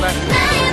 left.